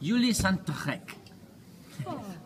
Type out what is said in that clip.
Yuli Santorek. Oh.